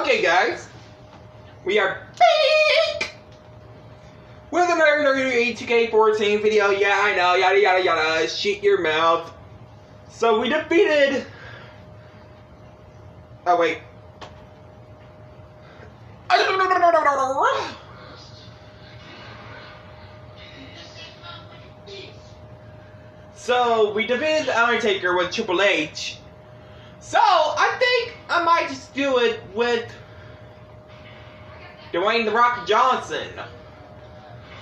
Okay, guys, we are back with another 2K14 video. Yeah, I know, yada yada yada. Shit your mouth. So we defeated. Oh wait. So we defeated the Undertaker with Triple H. So I think I might just do it with Dwayne the Rock Johnson.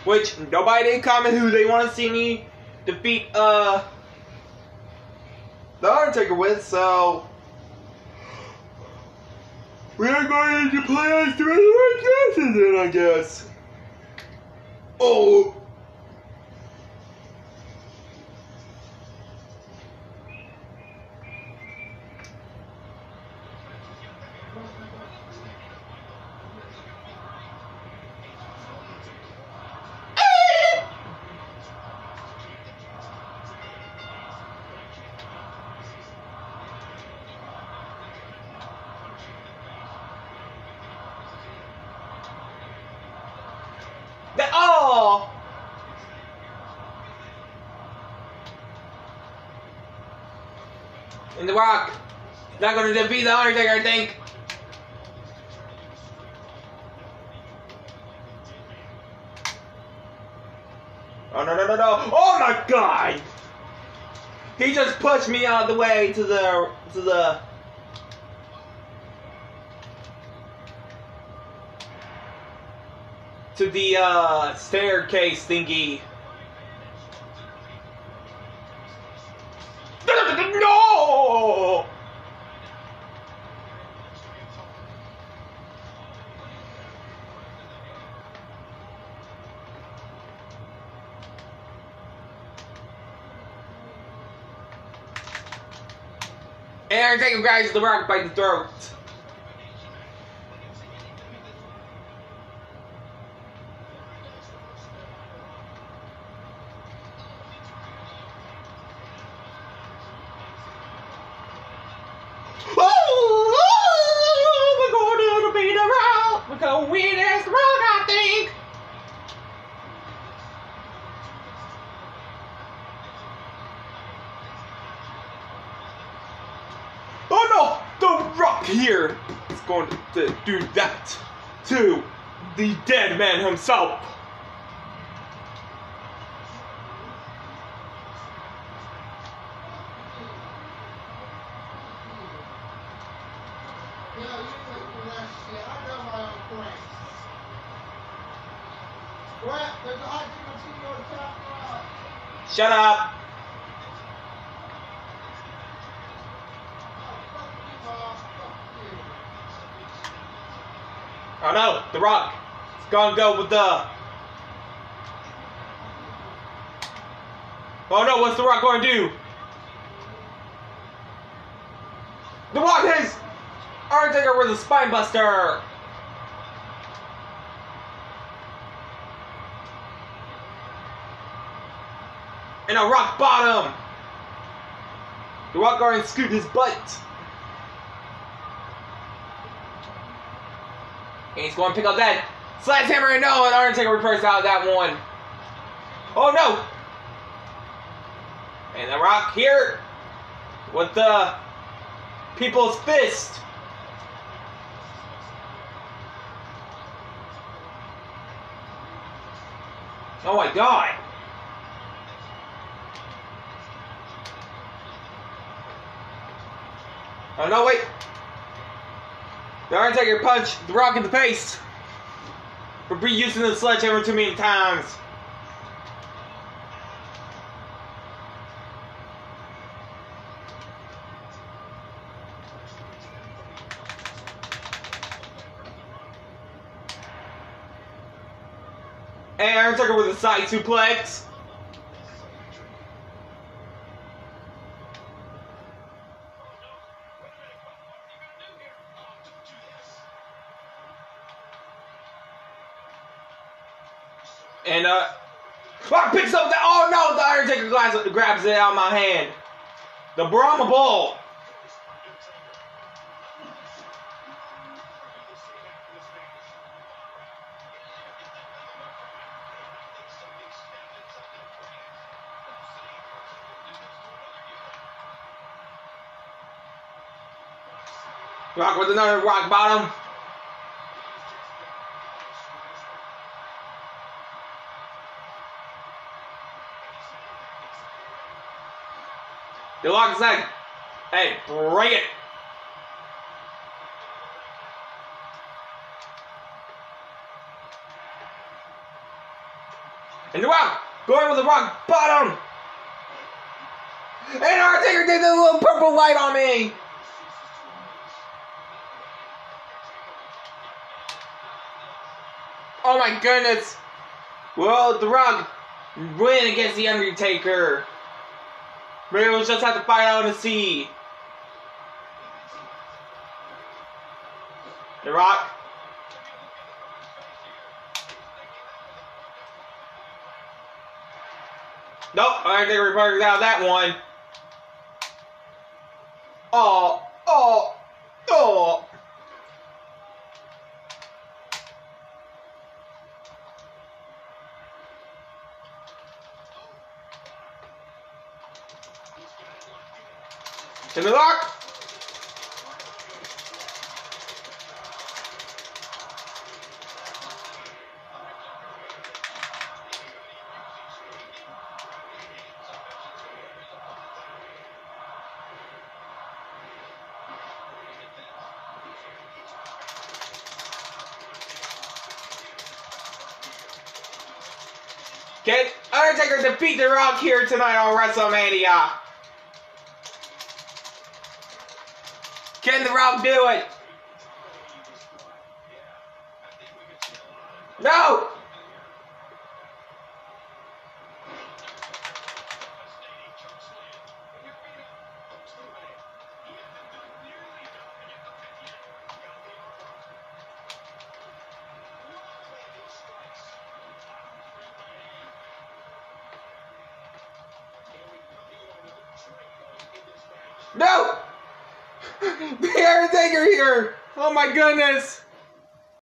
Which nobody did comment who they want to see me defeat uh the Undertaker with, so we're going to play as Dwayne the Rock Johnson then I guess. Oh That oh And the rock not gonna defeat the Undertaker, I think. Oh no no no no! Oh my god! He just pushed me out of the way to the to the to the uh, staircase thingy. No! And take him guys the rock by the throat. Oh, we're going to rock, I think. Oh no! The rock here is going to do that to the dead man himself. Yeah, you can do that shit. I got my own pranks. What? There's a hot chicken TV on the top now. Shut up. Oh, no, the rock. It's gonna go with the. Oh no, what's the rock to do? The rock hits Undertaker with a spine buster. And a rock bottom. The rock going to scoot his butt. And he's going to pick up that sledgehammer and no, and Undertaker reverses out of that one. Oh no! And the Rock here with the People's Fist. Oh my god! Oh no, wait! The Iron Undertaker punched The Rock in the face for reusing the sledgehammer too many times. And Undertaker with a side suplex. And uh, I picks up the. Oh no, the Iron Taker grabs, grabs it out of my hand. The Brahma Bull. Rock with another rock bottom. The lock like, hey, break it. And the rock, going with the rock bottom. And Undertaker did the little purple light on me. Oh my goodness. Well, The Rock win against The Undertaker. We'll just have to fight out and see. The Rock. Nope, I think we're out of that one. Oh, oh, oh. In the lock. Okay, Undertaker defeat The Rock here tonight on WrestleMania. Can The Rock do it? No! No! The Undertaker here! Oh my goodness!